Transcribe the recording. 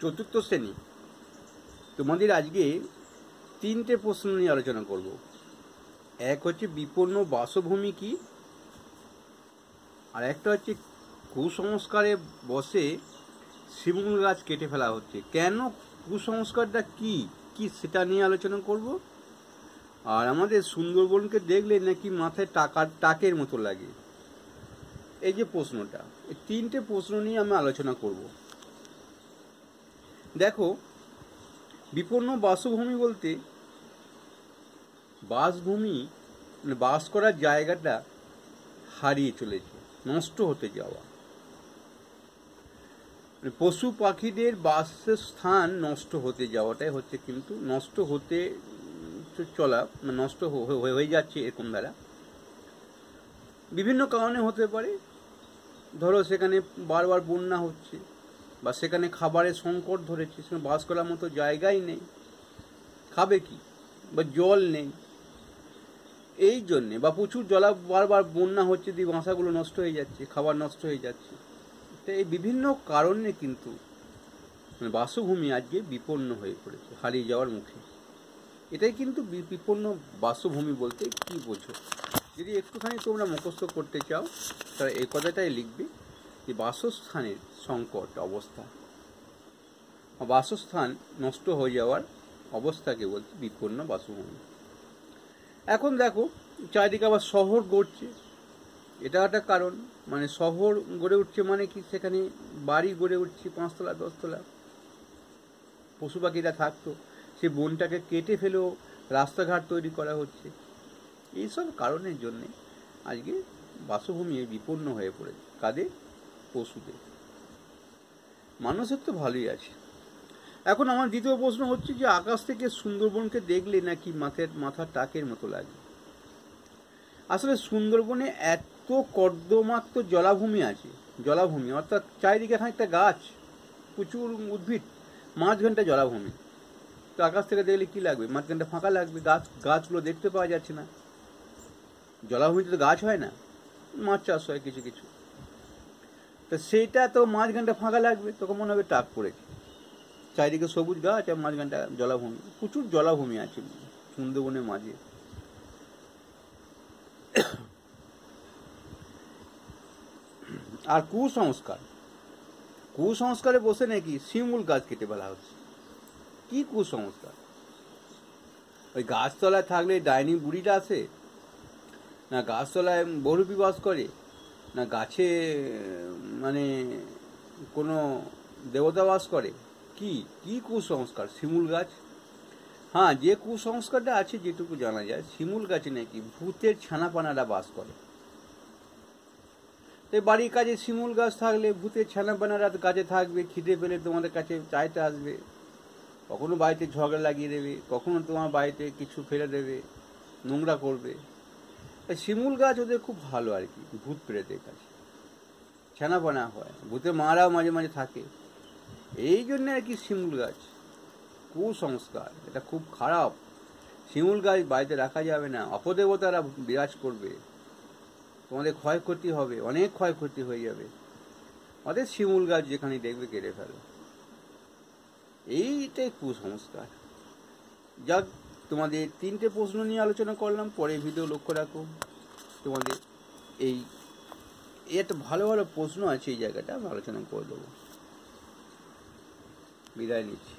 চতুর্থ শ্রেণি। তোমাদের আজকে তিনটে প্রশ্ন নিয়ে আলোচনা করব। এক হচ্ছে বিপন্ন বাসভূমি কি? আর একটা হচ্ছে কুসংস্কারে বসে শিমুল গাছ কেটে ফেলা হচ্ছে। কেন কুসংস্কারটা কি? কি সেটা নিয়ে আলোচনা করব। আর আমাদের সুন্দরবনকে দেখলে নাকি মাথায় টাকার টাকের মতো লাগে। এই যে প্রশ্নটা, এই তিনটে প্রশ্ন নিয়ে আমি আলোচনা করব। দেখো, বিপন্ন বাসভূমি বলতে বাসভূমি মানে বাস করার জায়গাটা হারিয়ে চলেছে, নষ্ট হতে যাওয়া। মানে পশু পাখিদের বাসস্থান নষ্ট হতে যাওয়াটাই হচ্ছে কিন্তু নষ্ট হতে চলা মানে নষ্ট হয়ে যাচ্ছে এরকম দ্বারা। বিভিন্ন কারণে হতে পারে। ধরো সেখানে বারবার বন্যা হচ্ছে। বা সেখানে খাবারের সংকট ধরেছে, সেখানে বাস করার মতো জায়গাই নেই। খাবে কি? বা জল নেই। এই জন্যে বা প্রচুর জলা, বারবার বন্যা হচ্ছে, দিয়ে বাসাগুলো নষ্ট হয়ে যাচ্ছে, খাবার নষ্ট হয়ে যাচ্ছে। তো এই বিভিন্ন কারণে কিন্তু মানে বাসভূমি আজকে বিপন্ন হয়ে পড়েছে, হারিয়ে যাওয়ার মুখে। এটাই কিন্তু বিপন্ন বাসভূমি বলতে কি বোঝো? যদি একটুখানি তোমরা মুখস্থ করতে চাও, তাহলে এই কথাটাই লিখবে। যে বাসস্থানের সংকট অবস্থা। বাসস্থান নষ্ট হয়ে যাওয়ার অবস্থাকে বলতে বিপন্ন বাসভূমি এখন দেখো, চারিদিকে আবার শহর গড়ছে। এটা একটা কারণ। মানে শহর গড়ে উঠছে মানে কি? সেখানে বাড়ি গড়ে উঠছে, পাঁচতলা, দশতলা। পশু পাখিরা থাকতো। সে বনটাকে কেটে ফেলেও রাস্তাঘাট তৈরি করা হচ্ছে। এইসব কারণের জন্যে আজকে বাসভূমি বিপন্ন হয়ে পড়েছে। কাদের? পশুদের। মানুষের তো ভালোই আছে। এখন আমার দ্বিতীয় প্রশ্ন হচ্ছে যে, আকাশ থেকে সুন্দরবনকে দেখলে নাকি মাথার মাথার টাকের মতো লাগে? আসলে সুন্দরবনে এত কর্দমাক্ত জলাভূমি আছে, জলাভূমি, অর্থাৎ চারিদিকে এখানে একটা গাছ, প্রচুর উদ্ভিদ মাঝখানটা জলাভূমি। তো আকাশ থেকে দেখলে কি লাগবে? মাঝখানটা ফাঁকা লাগবে, গাছ, গাছগুলো দেখতে পাওয়া যাচ্ছে না। জলাভূমিতে তো গাছ হয় না, মাছ চাষ হয় কিছু কিছু। তো সেইটা তো মাঝখানটা ফাঁকা লাগবে, তখন মনে হবে টাক পড়েছে চারিদিকে সবুজ গাছ আর মাঝখানটা জলাভূমি, প্রচুর জলাভূমি আছে সুন্দরবনের মাঝে। আর কুসংস্কার, কুসংস্কারে বসে নাকি শিমুল গাছ কেটে ফেলা হচ্ছে। কি কুসংস্কার? ওই গাছতলায় থাকলে ডাইনিং বুড়িটা আসে না গাছতলায় বহুরূপী বাস করে? না গাছে মানে কোনো দেবতা বাস করে? কি? কি কুসংস্কার? শিমুল গাছ? হ্যাঁ যে কুসংস্কারটা আছে যেটুকু জানা যায়, শিমুল গাছে নাকি ভূতের ছানাপানারা বাস করে। তো বাড়ির কাছে শিমুল গাছ থাকলে ভূতের ছানাপানারা গাছে থাকবে, খিদে পেলে তোমাদের কাছে চাইতে আসবে। কখনো বাড়িতে ঝগড়া লাগিয়ে দেবে, কখনো তোমার বাড়িতে কিছু ফেলে দেবে, নোংরা করবে। শিমুল গাছ ওদের খুব ভালো আর কি, ভূত প্রেতের কাছে। ছানাপানা হয় ভূতে মারাও মাঝে মাঝে থাকে। এই জন্য আর কি শিমুল গাছ কুসংস্কার, এটা খুব খারাপ। শিমুল গাছ বাড়িতে রাখা যাবে না, অপদেবতারা বিরাজ করবে। তোমাদের ক্ষয়ক্ষতি হবে, অনেক ক্ষয়ক্ষতি হয়ে যাবে। আমাদের শিমুল গাছ যেখানে দেখবে কেড়ে ফেলো। এইটাই কুসংস্কার। যাক তোমাদের তিনটে প্রশ্ন নিয়ে আলোচনা করলাম পরে ভিডিও লক্ষ্য রাখো। তোমাদের এই একটা ভালো ভালো প্রশ্ন আছে এই জায়গাটা, আমি আলোচনা করে দেবো। বিদায় নিচ্ছি।